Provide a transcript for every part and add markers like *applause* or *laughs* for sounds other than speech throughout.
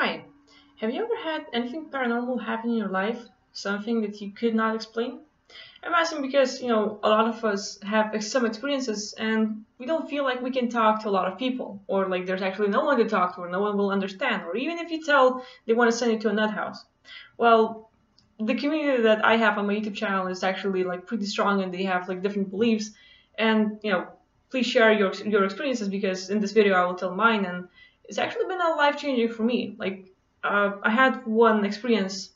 Hi, have you ever had anything paranormal happen in your life? Something that you could not explain? I'm asking because, you know, a lot of us have some experiences and we don't feel like we can talk to a lot of people, or like there's actually no one to talk to, or no one will understand, or even if you tell, they want to send you to a nut house. Well, the community that I have on my YouTube channel is actually like pretty strong and they have like different beliefs. And, you know, please share your, your experiences because in this video I will tell mine and it's actually been a life changing for me. Like uh, I had one experience,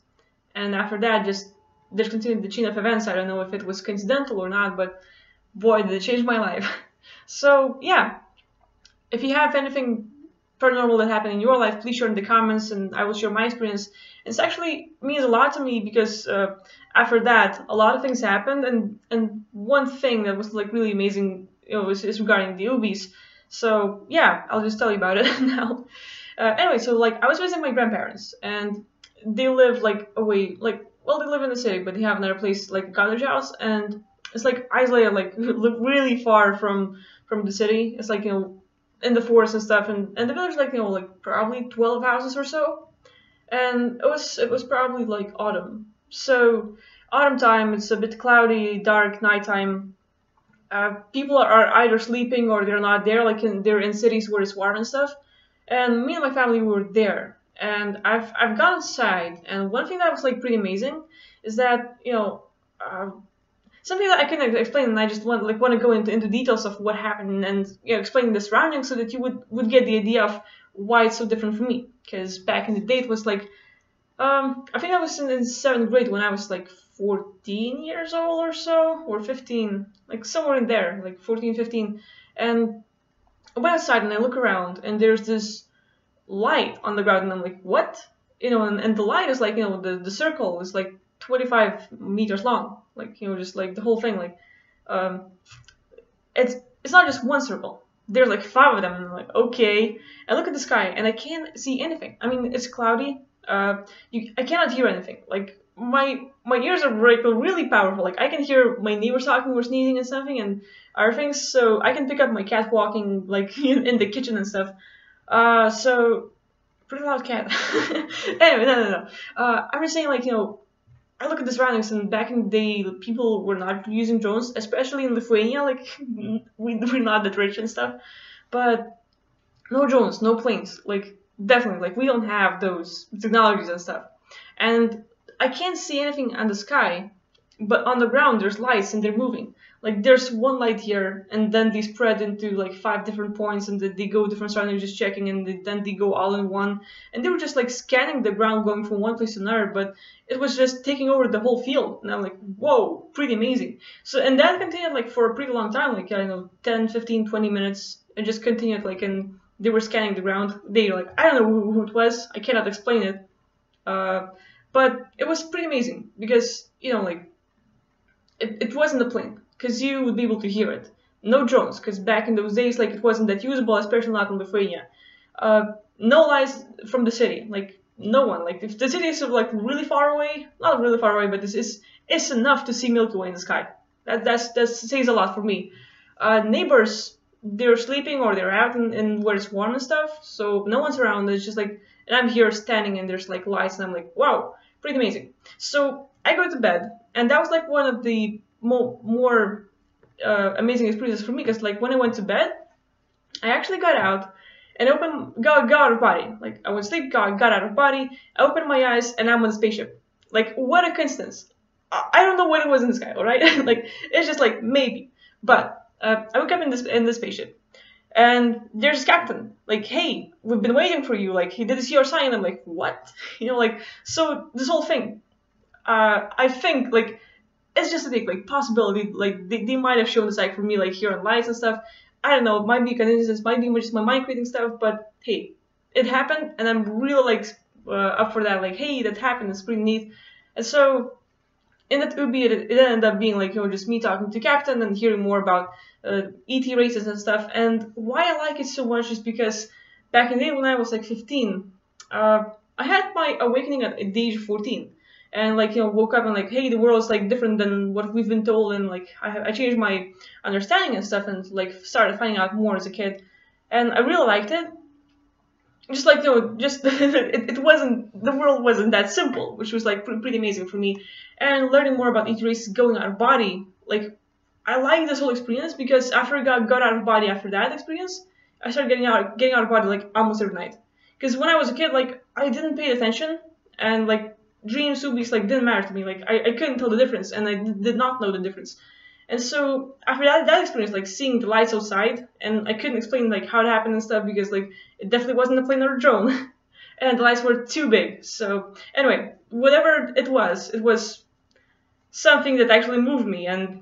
and after that, just there's continued the chain of events. I don't know if it was coincidental or not, but boy, did it change my life. *laughs* so yeah, if you have anything paranormal that happened in your life, please share in the comments, and I will share my experience. It's actually means a lot to me because uh, after that, a lot of things happened, and and one thing that was like really amazing, you know, is, regarding the OBEs. So yeah, I'll just tell you about it *laughs* now. Uh, anyway, so like I was visiting my grandparents, and they live like away, like well, they live in the city, but they have another place like a cottage house, and it's like isolated, like *laughs* really far from from the city. It's like you know in the forest and stuff, and and the village like you know like probably twelve houses or so, and it was it was probably like autumn. So autumn time, it's a bit cloudy, dark, nighttime uh, people are either sleeping or they're not there. Like in, they're in cities where it's warm and stuff. And me and my family were there. And I've I've gone inside. And one thing that was like pretty amazing is that you know uh, something that I can explain. And I just want like want to go into, into details of what happened and you know explain the surroundings so that you would would get the idea of why it's so different for me. Because back in the day it was like um, I think I was in, in seventh grade when I was like 14 years old or so, or 15, like somewhere in there, like 14, 15. And I went outside and I look around and there's this light on the ground and I'm like, what? You know, and, and the light is like, you know, the, the circle is like 25 meters long, like, you know, just like the whole thing, like, um, it's, it's not just one circle. There's like five of them and I'm like, okay. I look at the sky and I can't see anything. I mean, it's cloudy. Uh, you, I cannot hear anything. Like, my my ears are really, really powerful. Like I can hear my neighbors talking or sneezing and something and other things. So I can pick up my cat walking like *laughs* in, in the kitchen and stuff. Uh, so pretty loud cat. *laughs* anyway, no, no, no. Uh, I'm just saying like you know, I look at the surroundings and back in the day, people were not using drones, especially in Lithuania. Like *laughs* we we're not that rich and stuff, but no drones, no planes. Like definitely, like we don't have those technologies and stuff. And I can't see anything on the sky, but on the ground there's lights and they're moving. Like there's one light here, and then they spread into like five different points, and then they go different surroundings, just checking, and then they go all in one. And they were just like scanning the ground, going from one place to another, but it was just taking over the whole field. And I'm like, whoa, pretty amazing. So and that continued like for a pretty long time, like I don't know, 10, 15, 20 minutes, and just continued like and they were scanning the ground. They were like I don't know who, who it was, I cannot explain it. Uh, but it was pretty amazing because, you know, like, it, it wasn't a plane because you would be able to hear it. No drones because back in those days, like, it wasn't that usable, especially not in Lithuania. Uh, no lights from the city, like, no one. Like, if the city is like really far away, not really far away, but this is it's enough to see Milky Way in the sky. That that's that says a lot for me. Uh, neighbors, they're sleeping or they're out in, in where it's warm and stuff, so no one's around. It's just like, and I'm here standing and there's like lights, and I'm like, wow, pretty amazing. So I go to bed, and that was like one of the more, more uh, amazing experiences for me because like when I went to bed, I actually got out and opened, got, got out of body. Like I went to sleep, got, got out of body, I opened my eyes, and I'm on a spaceship. Like what a coincidence. I, I don't know what it was in the sky, all right? *laughs* like it's just like maybe. But uh, I woke up in this in the spaceship, and there's captain like hey we've been waiting for you. Like he didn't see your sign. I'm like what? *laughs* You know like so this whole thing uh i think like it's just a big like possibility. Like they, they might have shown the site for me like here on lights and stuff. I don't know. It might be coincidence. Might be just my mind creating stuff. But hey it happened. And i'm really like uh, up for that. Like hey that happened. It's pretty neat. And so in that OBE, it, it ended up being like you know just me talking to Captain and hearing more about uh, ET races and stuff. And why I like it so much is because back in the day when I was like 15, uh, I had my awakening at, the age of 14. And like you know, woke up and like, hey, the world's like different than what we've been told, and like I, I changed my understanding and stuff, and like started finding out more as a kid, and I really liked it. Just like know, just *laughs* it, it wasn't the world wasn't that simple, which was like pretty amazing for me. And learning more about races going out of body, like I like this whole experience because after I got, got out of body after that experience, I started getting out getting out of body like almost every night. Because when I was a kid, like I didn't pay attention and like dreams, subies like didn't matter to me. Like I, I couldn't tell the difference and I did not know the difference. And so after that, that experience, like seeing the lights outside, and I couldn't explain like how it happened and stuff because like it definitely wasn't a plane or a drone, *laughs* and the lights were too big. So anyway, whatever it was, it was something that actually moved me, and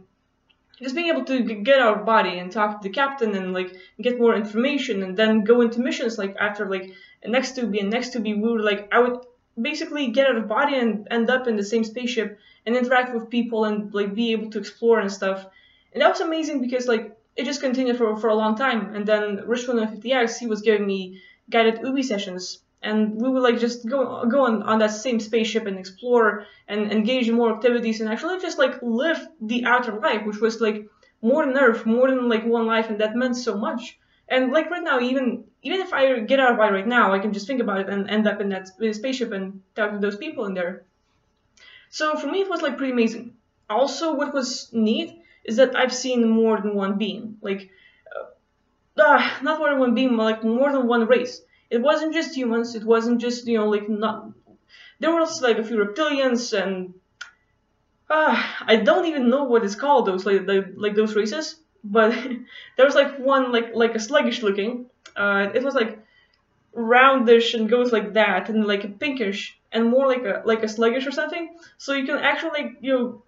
just being able to get out of body and talk to the captain and like get more information, and then go into missions like after like next to be and next to be, we were like I would basically get out of body and end up in the same spaceship and interact with people and like be able to explore and stuff. And that was amazing because like it just continued for, for a long time. And then Rich 50X, he was giving me guided OBE sessions. And we would like just go go on, on that same spaceship and explore and engage in more activities and actually just like live the outer life, which was like more than Earth, more than like one life, and that meant so much. And like right now, even even if I get out of body right now, I can just think about it and end up in that spaceship and talk to those people in there. So for me, it was like pretty amazing. Also, what was neat is that I've seen more than one being, like uh, uh, not more than one being, but like more than one race. It wasn't just humans. It wasn't just you know like not. There was like a few reptilians and uh, I don't even know what it's called those like the, like those races, but *laughs* there was like one like like a sluggish looking. Uh, it was like roundish and goes like that and like a pinkish and more like a like a sluggish or something. So you can actually like you know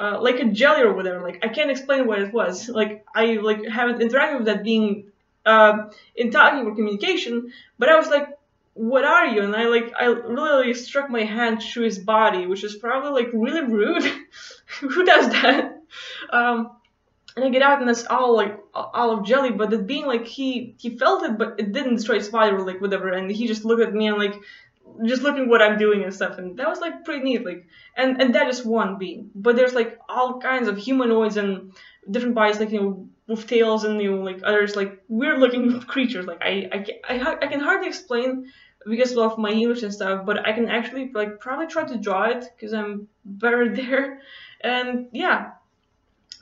uh, like a jelly or whatever. Like I can't explain what it was. Like I like haven't interacted with that being uh, in talking or communication, but I was like, "What are you?" And I like I literally struck my hand through his body, which is probably like really rude. *laughs* Who does that? Um, and I get out and it's all like all of jelly, but it being like he he felt it, but it didn't destroy body or like whatever, and he just looked at me and like just looking what I'm doing and stuff, and that was like pretty neat. Like, and and that is one being, but there's like all kinds of humanoids and different bodies, like you know, with tails and you know, like others like weird looking *laughs* creatures. Like I I can, I, I can hardly explain because of my English and stuff, but I can actually like probably try to draw it because I'm better *laughs* there, and yeah,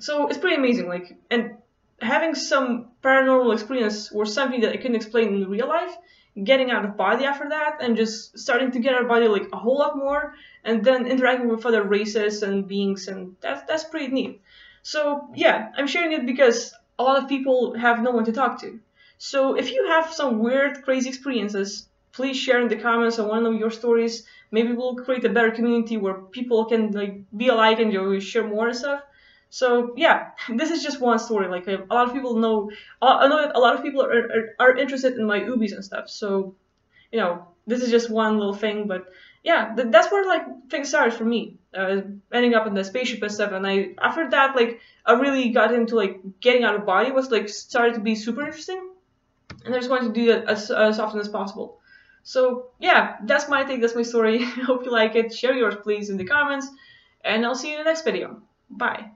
so it's pretty amazing. Like and having some paranormal experience or something that I couldn't explain in real life getting out of body after that and just starting to get out of body like a whole lot more and then interacting with other races and beings and that's that's pretty neat. So yeah, I'm sharing it because a lot of people have no one to talk to. So if you have some weird, crazy experiences, please share in the comments. I want to know your stories. Maybe we'll create a better community where people can like be alike and you share more and stuff. So yeah, this is just one story. Like a lot of people know, I know that a lot of people are, are, are interested in my OBEs and stuff. So, you know, this is just one little thing. But yeah, th- that's where like things started for me. Uh, ending up in the spaceship and stuff. And I after that like I really got into like getting out of body was like started to be super interesting. And I just wanted to do that as, as often as possible. So yeah, that's my take. That's my story. *laughs* Hope you like it. Share yours please in the comments. And I'll see you in the next video. Bye.